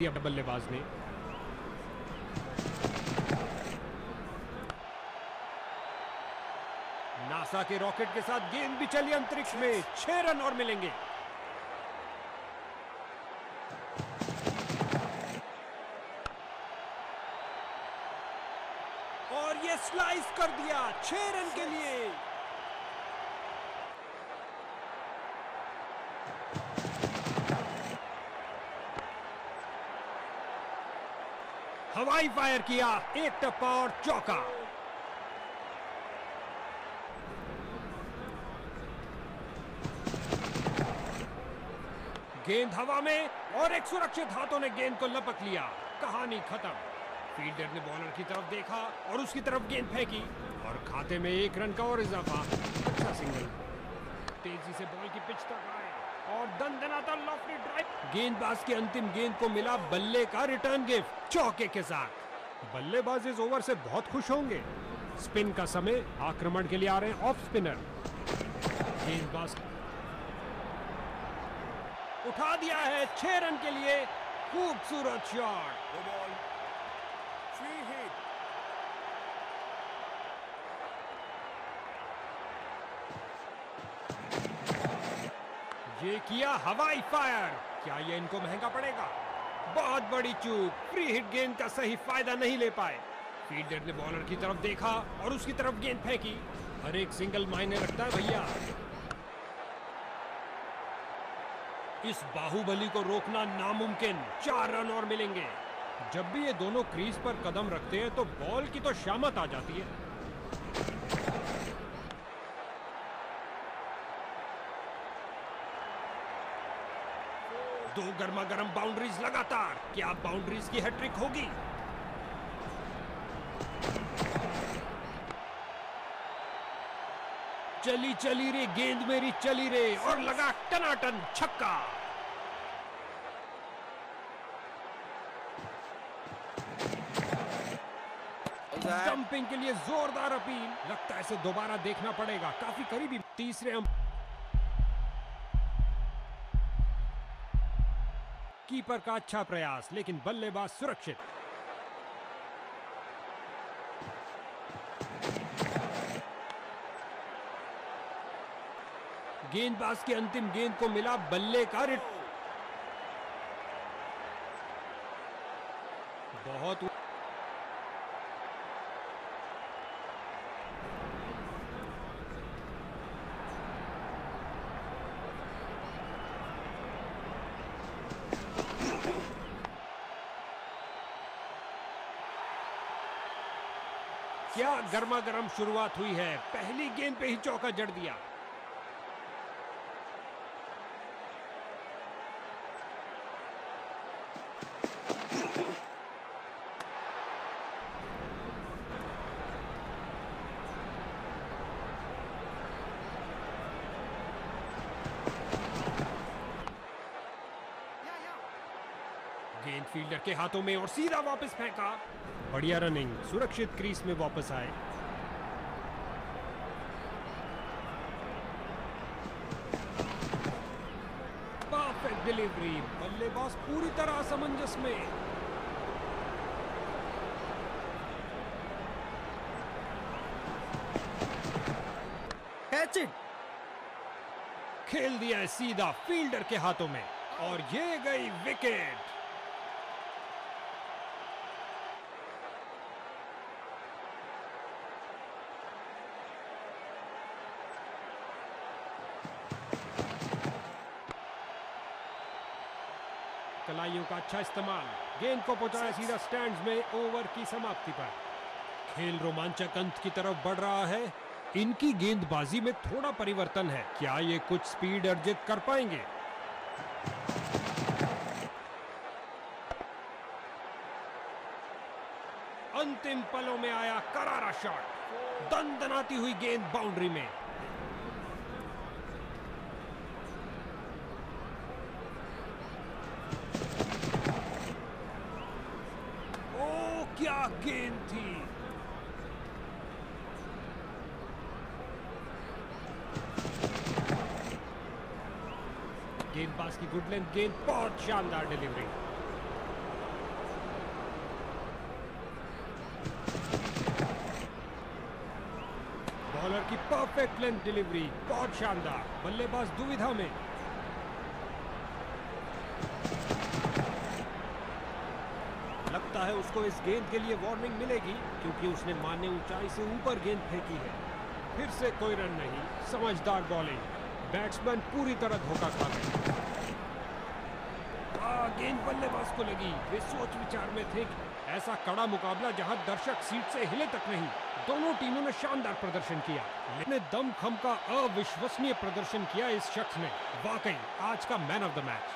दिया बल्लेबाज ने नासा के रॉकेट के साथ गेंद भी चली अंतरिक्ष में, छह रन और मिलेंगे। और ये स्लाइस कर दिया, छह रन के लिए। हवाई फायर किया, एक टप्पा और चौका। गेंद हवा में और एक सुरक्षित हाथों ने गेंद को लपक लिया। कहानी खत्म। फील्डर ने बॉलर की तरफ़ देखा और उसकी तरफ़ गेंद फेंकी और खाते में एक रन का और इजाफा। अच्छा सिंगल। तेज़ी से बॉल की पिच तक आए। और दंदनाता लॉफ्टी ड्राइव गेंदबाज की अंतिम गेंद को मिला बल्ले का रिटर्न गिफ्ट चौके के साथ। बल्लेबाज इस ओवर से बहुत खुश होंगे। स्पिन का समय आक्रमण के लिए आ रहे हैं ऑफ़ स्पिनर गेंदबाज उठा दिया है छह रन के लिए खूबसूरत शॉट ये किया हवाई फायर। क्या ये इनको महँगा पड़ेगा? बहुत बड़ी चूक। फ्री हिट गेंद का सही फ़ायदा नहीं ले पाए। फील्डर ने बॉलर की तरफ़ देखा और उसकी तरफ़ गेंद फेंकी। हर एक सिंगल मायने रखता है भैया। इस बाहुबली को रोकना नामुमकिन। चार रन और मिलेंगे। जब भी ये दोनों क्रीज पर कदम रखते हैं तो बॉल की तो शामत आ जाती है। दो गर्मा गर्म बाउंड्रीज लगातार। क्या बाउंड्रीज की हैट्रिक होगी? चली चली रे, गेंद मेरी चली रे, और लगा टनाटन छक्का। जंपिंग के लिए जोरदार अपील। लगता है इसे दोबारा देखना पड़ेगा। काफ़ी करीबी तीसरे अंप कीपर का अच्छा प्रयास, लेकिन बल्लेबाज सुरक्षित। गेंदबाज की अंतिम गेंद को मिला बल्ले का रिट। बहुत क्या गर्मा गर्म शुरुआत हुई है? पहली गेंद पे ही चौका जड़ दिया। गेंद फील्डर के हाथों में और सीधा वापस फेंका। बढ़िया रनिंग सुरक्षित क्रीज में वापस आए। परफेक्ट डिलीवरी बल्लेबाज पूरी तरह असमंजस में। It. खेल दिया है सीधा फील्डर के हाथों में और ये गई विकेट कलाइयों का अच्छा इस्तेमाल। गेंद को पहुँचाया सीधा स्टैंड्स में ओवर की समाप्ति पर। खेल रोमांचक अंत की तरफ़ बढ़ रहा है। इनकी गेंदबाजी में थोड़ा परिवर्तन है। क्या ये कुछ स्पीड अर्जित कर पाएँगे? अंतिम पलों में आया करारा शॉट दंदनाती हुई गेंद बाउंड्री में। गेंद पास की गुड लेंथ गेंद बहुत शानदार डिलीवरी बॉलर की परफेक्ट लेंथ डिलीवरी बहुत शानदार. बल्लेबाज दुविधा में. लगता है उसको इस गेंद के लिए वार्निंग मिलेगी, क्योंकि उसने मान्य ऊंचाई से ऊपर गेंद फेंकी है। फिर से कोई रन नहीं, समझदार बॉलिंग बैट्समैन पूरी तरह धोखा खा गए। गेंद बल्लेबाज को लगी। वे सोच विचार में थे ऐसा कड़ा मुकाबला जहाँ दर्शक सीट से हिले तक नहीं, दोनों टीमों ने शानदार प्रदर्शन किया। ने दम खम का अविश्वसनीय प्रदर्शन किया इस शख्स ने। वाकई, आज का मैन ऑफ़ द मैच